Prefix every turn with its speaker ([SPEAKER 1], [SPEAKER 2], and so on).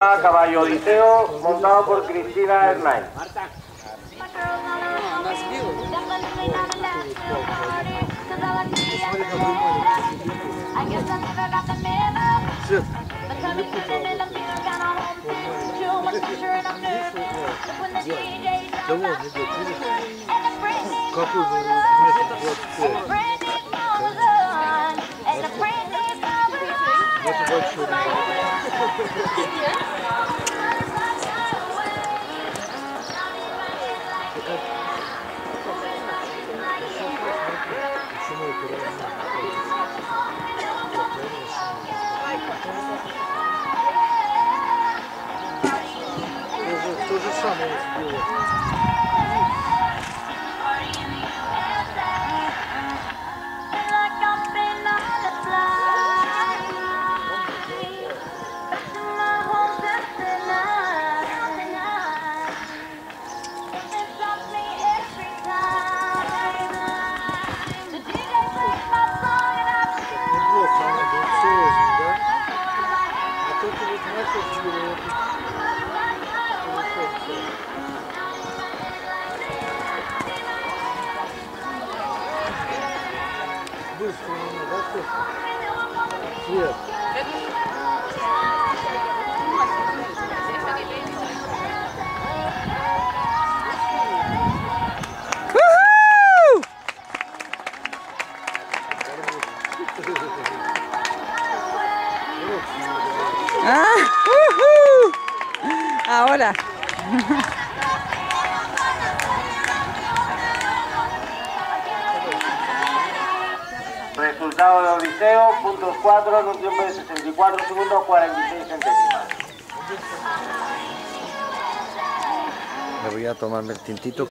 [SPEAKER 1] Caballo Odiseo, montado por Cristina Hernán.
[SPEAKER 2] То же самое. Быстро да, Кофе? Свет.
[SPEAKER 3] Ah. Ahora.
[SPEAKER 1] Resultado de Odiseo, puntos 4, en un tiempo de 64 segundos 46 centésimas.
[SPEAKER 4] Me voy a tomarme el tintito.